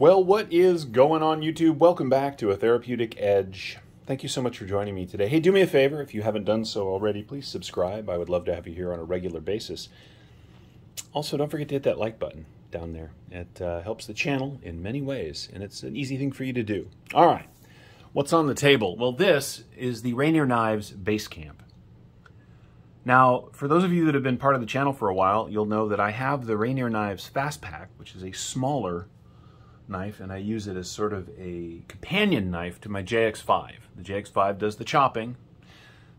Well, what is going on YouTube? Welcome back to A Therapeutic Edge. Thank you so much for joining me today. Hey, do me a favor, if you haven't done so already, please subscribe. I would love to have you here on a regular basis. Also, don't forget to hit that like button down there. It uh, helps the channel in many ways, and it's an easy thing for you to do. All right, what's on the table? Well, this is the Rainier Knives Base Camp. Now, for those of you that have been part of the channel for a while, you'll know that I have the Rainier Knives Fast Pack, which is a smaller knife, and I use it as sort of a companion knife to my JX5. The JX5 does the chopping.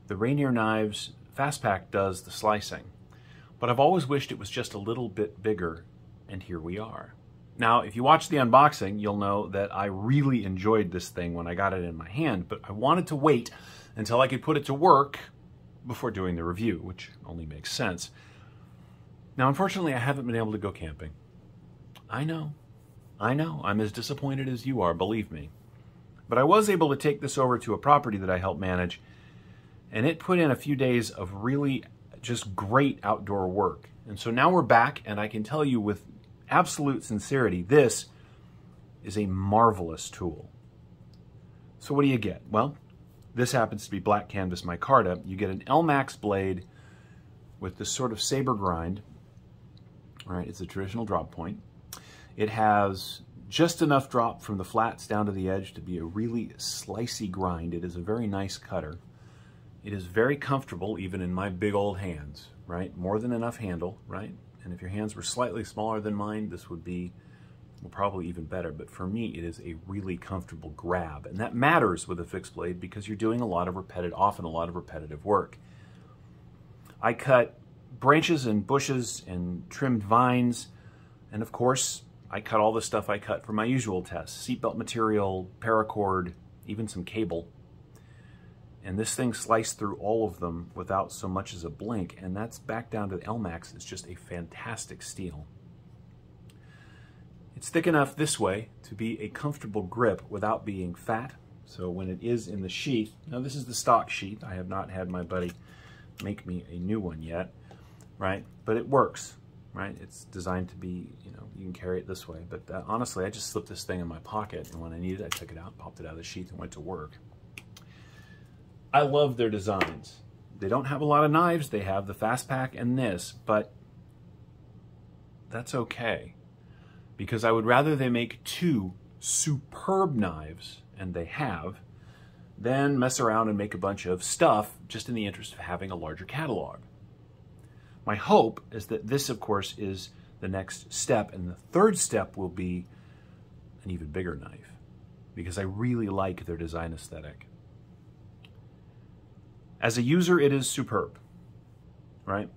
The Rainier Knives Fast Pack does the slicing. But I've always wished it was just a little bit bigger, and here we are. Now, if you watch the unboxing, you'll know that I really enjoyed this thing when I got it in my hand, but I wanted to wait until I could put it to work before doing the review, which only makes sense. Now, unfortunately, I haven't been able to go camping. I know. I know. I'm as disappointed as you are, believe me. But I was able to take this over to a property that I help manage, and it put in a few days of really just great outdoor work. And so now we're back, and I can tell you with absolute sincerity, this is a marvelous tool. So what do you get? Well, this happens to be black canvas micarta. You get an Elmax blade with this sort of saber grind. All right, it's a traditional drop point. It has just enough drop from the flats down to the edge to be a really slicey grind. It is a very nice cutter. It is very comfortable even in my big old hands, right? More than enough handle, right? And if your hands were slightly smaller than mine, this would be well, probably even better. But for me, it is a really comfortable grab. And that matters with a fixed blade because you're doing a lot of repetitive, often a lot of repetitive work. I cut branches and bushes and trimmed vines. And of course, I cut all the stuff I cut for my usual tests. Seatbelt material, paracord, even some cable. And this thing sliced through all of them without so much as a blink. And that's back down to the Elmax. It's just a fantastic steel. It's thick enough this way to be a comfortable grip without being fat. So when it is in the sheath, now this is the stock sheath. I have not had my buddy make me a new one yet, right? But it works, right? It's designed to be, you know, you can carry it this way. But uh, honestly, I just slipped this thing in my pocket, and when I needed it, I took it out, popped it out of the sheath, and went to work. I love their designs. They don't have a lot of knives. They have the Fast Pack and this, but that's okay because I would rather they make two superb knives, and they have, than mess around and make a bunch of stuff just in the interest of having a larger catalog. My hope is that this, of course, is the next step, and the third step will be an even bigger knife because I really like their design aesthetic. As a user, it is superb, right?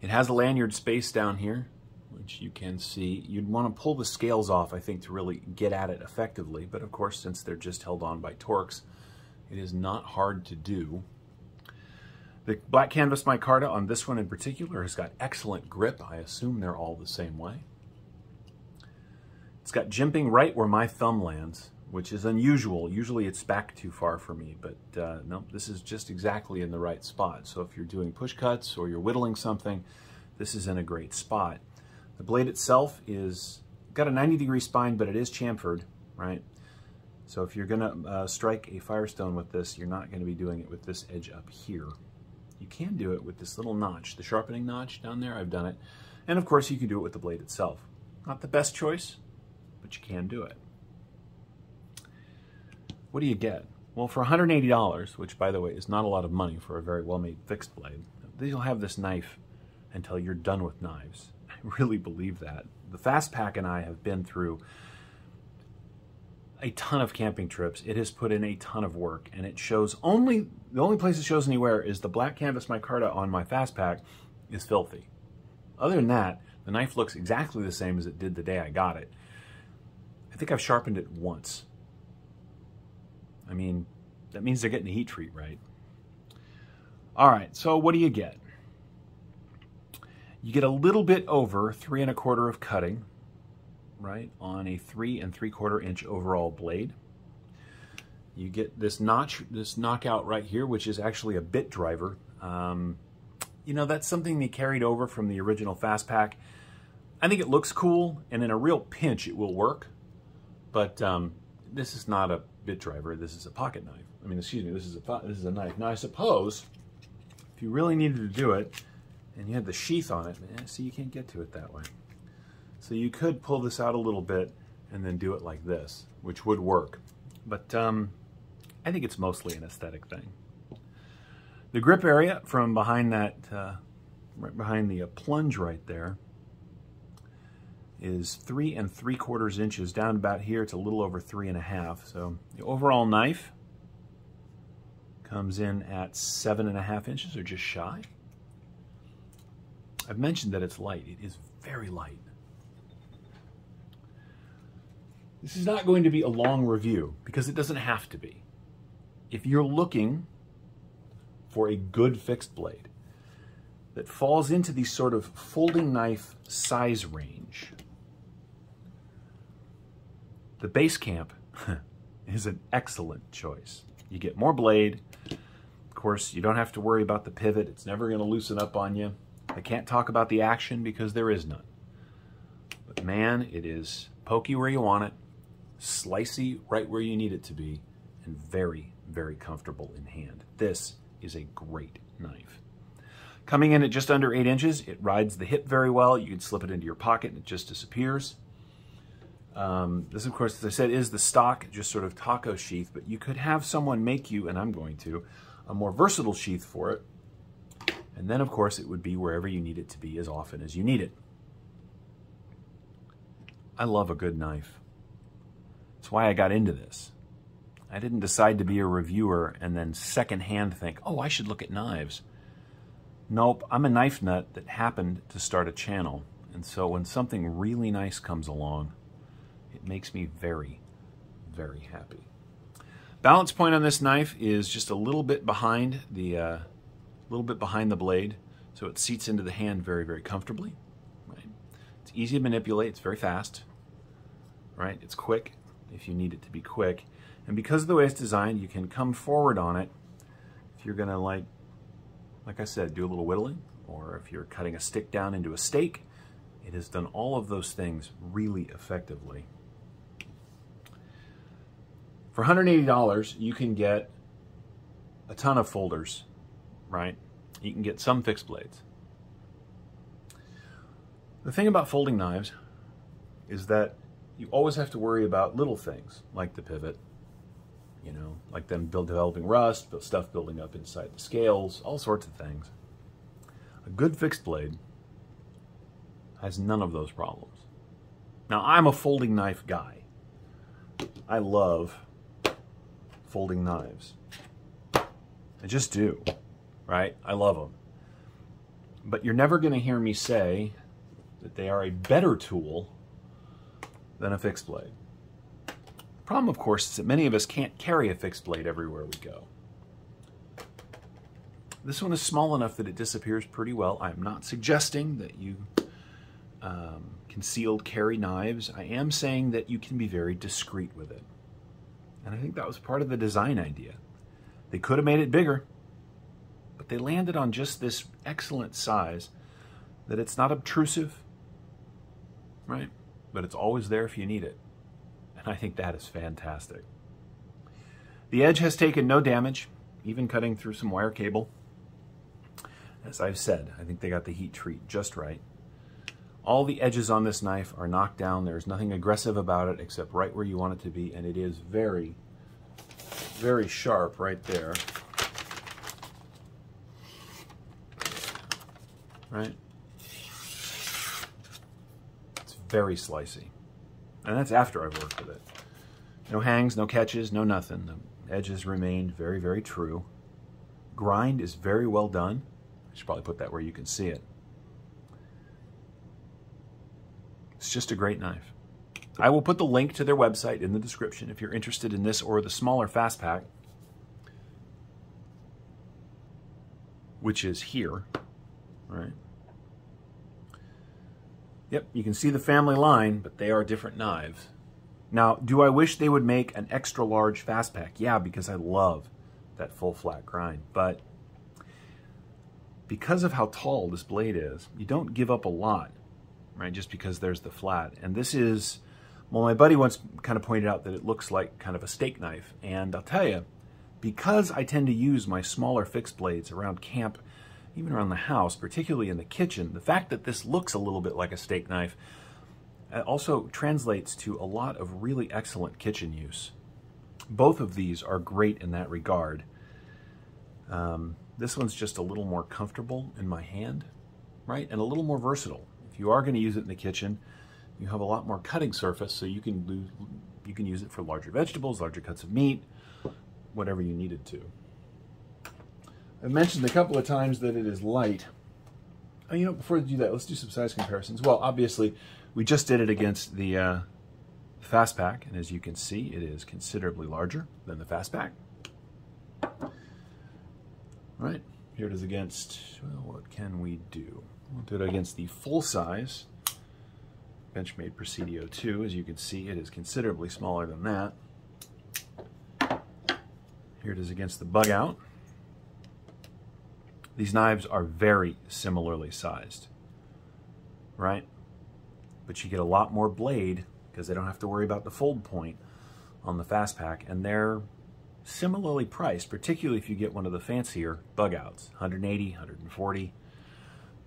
It has a lanyard space down here which you can see. You'd want to pull the scales off, I think, to really get at it effectively. But of course, since they're just held on by Torx, it is not hard to do. The black canvas micarta on this one in particular has got excellent grip. I assume they're all the same way. It's got jimping right where my thumb lands, which is unusual. Usually it's back too far for me, but uh, no, this is just exactly in the right spot. So if you're doing push cuts or you're whittling something, this is in a great spot. The blade itself is got a 90 degree spine, but it is chamfered, right? So if you're gonna uh, strike a Firestone with this, you're not gonna be doing it with this edge up here. You can do it with this little notch, the sharpening notch down there, I've done it. And of course you can do it with the blade itself. Not the best choice, but you can do it. What do you get? Well, for $180, which by the way is not a lot of money for a very well-made fixed blade, you'll have this knife until you're done with knives I really believe that. The Fast Pack and I have been through a ton of camping trips. It has put in a ton of work, and it shows only the only place it shows anywhere is the black canvas micarta on my Fast Pack is filthy. Other than that, the knife looks exactly the same as it did the day I got it. I think I've sharpened it once. I mean, that means they're getting the heat treat right. All right, so what do you get? You get a little bit over three and a quarter of cutting, right, on a three and three quarter inch overall blade. You get this notch, this knockout right here, which is actually a bit driver. Um, you know, that's something they carried over from the original Fast Pack. I think it looks cool, and in a real pinch, it will work. But um, this is not a bit driver. This is a pocket knife. I mean, excuse me, this is a this is a knife. Now, I suppose if you really needed to do it, and you had the sheath on it, eh, see, you can't get to it that way. So you could pull this out a little bit and then do it like this, which would work. But um, I think it's mostly an aesthetic thing. The grip area from behind that, uh, right behind the uh, plunge right there, is three and three quarters inches. Down about here, it's a little over three and a half. So the overall knife comes in at seven and a half inches or just shy. I've mentioned that it's light. It is very light. This is not going to be a long review because it doesn't have to be. If you're looking for a good fixed blade that falls into the sort of folding knife size range, the Basecamp is an excellent choice. You get more blade. Of course, you don't have to worry about the pivot. It's never going to loosen up on you. I can't talk about the action because there is none. But man, it is pokey where you want it, slicey right where you need it to be, and very, very comfortable in hand. This is a great knife. Coming in at just under 8 inches, it rides the hip very well. You can slip it into your pocket and it just disappears. Um, this, of course, as I said, is the stock, just sort of taco sheath, but you could have someone make you, and I'm going to, a more versatile sheath for it. And then, of course, it would be wherever you need it to be as often as you need it. I love a good knife. That's why I got into this. I didn't decide to be a reviewer and then secondhand think, oh, I should look at knives. Nope, I'm a knife nut that happened to start a channel. And so when something really nice comes along, it makes me very, very happy. Balance point on this knife is just a little bit behind the, uh, little bit behind the blade, so it seats into the hand very, very comfortably. Right? It's easy to manipulate. It's very fast. Right? It's quick if you need it to be quick. And because of the way it's designed, you can come forward on it if you're going to, like, like I said, do a little whittling, or if you're cutting a stick down into a steak. It has done all of those things really effectively. For $180, you can get a ton of folders, right? You can get some fixed blades. The thing about folding knives is that you always have to worry about little things like the pivot, you know, like them build, developing rust, stuff building up inside the scales, all sorts of things. A good fixed blade has none of those problems. Now, I'm a folding knife guy. I love folding knives. I just do, right? I love them. But you're never going to hear me say that they are a better tool than a fixed blade. The problem, of course, is that many of us can't carry a fixed blade everywhere we go. This one is small enough that it disappears pretty well. I'm not suggesting that you um, concealed carry knives. I am saying that you can be very discreet with it. And I think that was part of the design idea. They could have made it bigger, but they landed on just this excellent size that it's not obtrusive, right? But it's always there if you need it. And I think that is fantastic. The edge has taken no damage, even cutting through some wire cable. As I've said, I think they got the heat treat just right. All the edges on this knife are knocked down. There's nothing aggressive about it except right where you want it to be, and it is very, very sharp right there. Right? It's very slicey. And that's after I've worked with it. No hangs, no catches, no nothing. The edges remained very, very true. Grind is very well done. I should probably put that where you can see it. It's just a great knife. I will put the link to their website in the description if you're interested in this or the smaller fast pack, which is here, right? Yep, you can see the family line, but they are different knives. Now, do I wish they would make an extra large fast pack? Yeah, because I love that full flat grind. But because of how tall this blade is, you don't give up a lot right? Just because there's the flat. And this is, well, my buddy once kind of pointed out that it looks like kind of a steak knife. And I'll tell you, because I tend to use my smaller fixed blades around camp, even around the house, particularly in the kitchen, the fact that this looks a little bit like a steak knife uh, also translates to a lot of really excellent kitchen use. Both of these are great in that regard. Um, this one's just a little more comfortable in my hand, right? And a little more versatile. If you are going to use it in the kitchen, you have a lot more cutting surface, so you can you can use it for larger vegetables, larger cuts of meat, whatever you needed to. I've mentioned a couple of times that it is light. Oh, you know, before we do that, let's do some size comparisons. Well, obviously, we just did it against the uh, Fast Pack, and as you can see, it is considerably larger than the Fast Pack. All right, here it is against, well, what can we do? We'll do it against the full-size Benchmade Presidio 2. As you can see, it is considerably smaller than that. Here it is against the bug out. These knives are very similarly sized, right? But you get a lot more blade because they don't have to worry about the fold point on the fast pack and they're similarly priced, particularly if you get one of the fancier bug outs, 180, 140.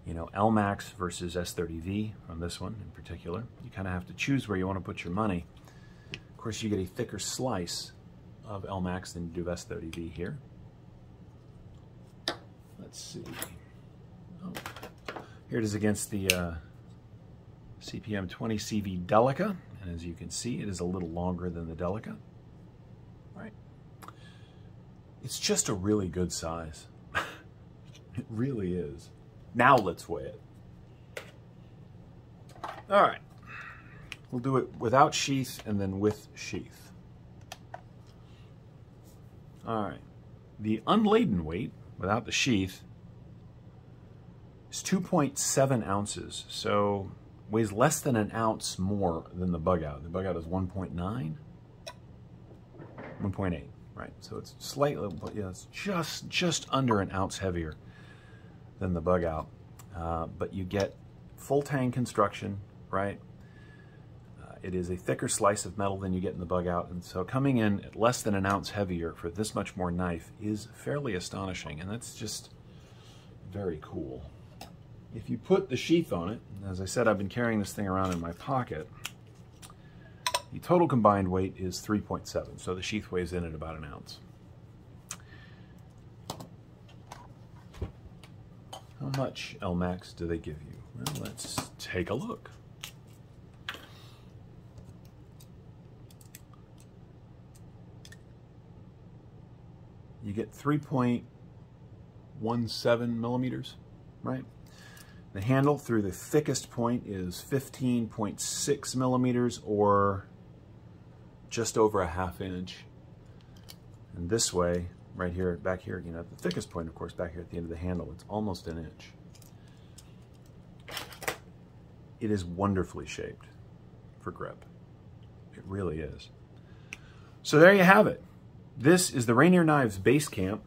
You know, Elmax versus S30V on this one in particular. You kind of have to choose where you want to put your money. Of course, you get a thicker slice of Elmax than you do of S30V here. Let's see. Oh. Here it is against the uh, CPM 20 CV Delica. And as you can see, it is a little longer than the Delica. Right. It's just a really good size. it really is. Now let's weigh it. All right. We'll do it without sheath and then with sheath. All right. The unladen weight, without the sheath, is 2.7 ounces. So weighs less than an ounce more than the bug out. The bug out is 1.9, 1.8, right? So it's slightly, but yeah, it's just, just under an ounce heavier than the bug out. Uh, but you get full tang construction, right? It is a thicker slice of metal than you get in the bug out. And so coming in less than an ounce heavier for this much more knife is fairly astonishing. And that's just very cool. If you put the sheath on it, as I said, I've been carrying this thing around in my pocket, the total combined weight is 3.7, so the sheath weighs in at about an ounce. How much Elmax do they give you? Well, let's take a look. You get 3.17 millimeters, right? The handle through the thickest point is 15.6 millimeters or just over a half inch. And this way, right here, back here, you know, at the thickest point, of course, back here at the end of the handle, it's almost an inch. It is wonderfully shaped for grip. It really is. So there you have it. This is the Rainier Knives Base Camp.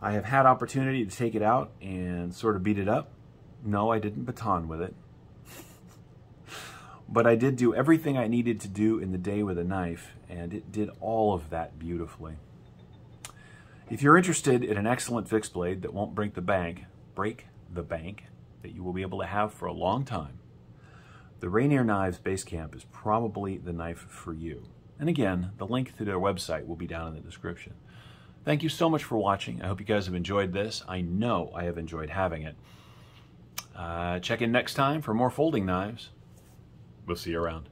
I have had opportunity to take it out and sort of beat it up. No, I didn't baton with it. but I did do everything I needed to do in the day with a knife, and it did all of that beautifully. If you're interested in an excellent fixed blade that won't break the bank, break the bank, that you will be able to have for a long time, the Rainier Knives Base Camp is probably the knife for you. And again, the link to their website will be down in the description. Thank you so much for watching. I hope you guys have enjoyed this. I know I have enjoyed having it. Uh, check in next time for more folding knives. We'll see you around.